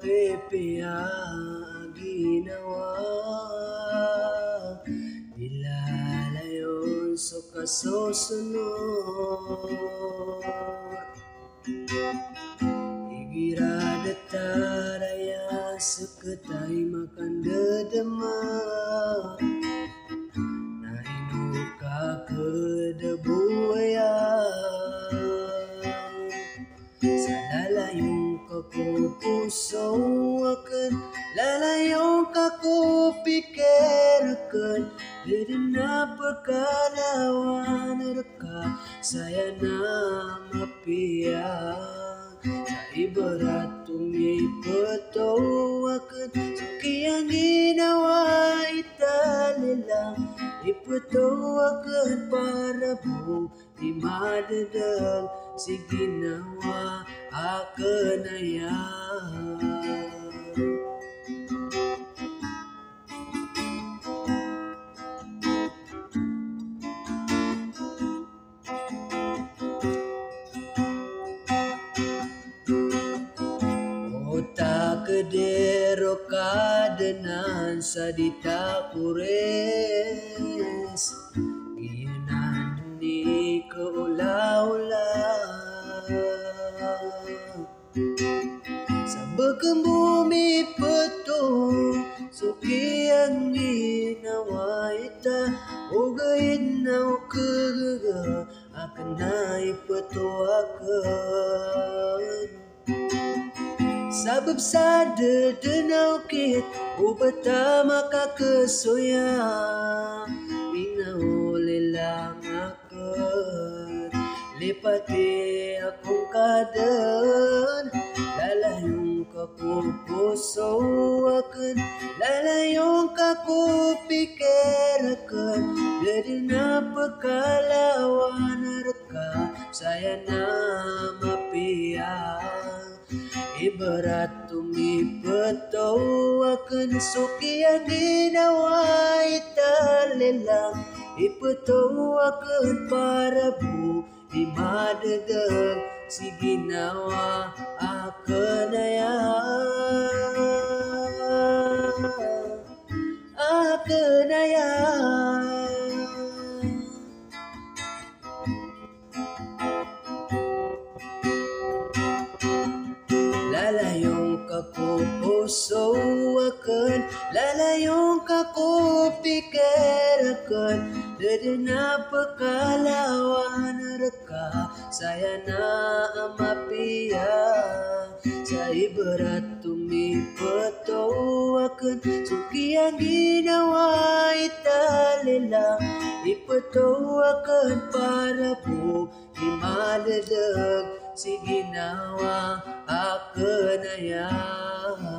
pepeya ginawa Nilalayon sa so kasusunod Igirada taraya sa katay makandada akan Lalayong kakupikirakan Dede na pagkalawan reka Saya na mapiyak Sa ibarat tumipatawakan Suki ang ginawa italilang Ipatawakan para po Di madadag si ginawa akan ayan Ota kedero kadenan sadita kures. Giyanan ni keula-ula Sa bagang bumi petong Suki ang ginawa ita O gayin na kagaga Akan na ipatuakan Sabab sa dedenaw kit Ubata makakasoya Inauli lang akan Lipati akong kadan Lalayong kakupuso akan Lalayong kakupikirakan Dari na pagkalawan reka Saya na mapiyak Ibarat tumipatawakan Suki ang ginawa italilang Ipatawakan para po Di madadag si ginawa akan ayan Akan Lalayong kakupuso akan Lalayong kakupikirakan Dede na pagkalawan reka Saya na amapiya Sa ibarat tumipatawakan Suki ang ginawa italilang Ipatawakan para po Di madadag si ginawa akan ayan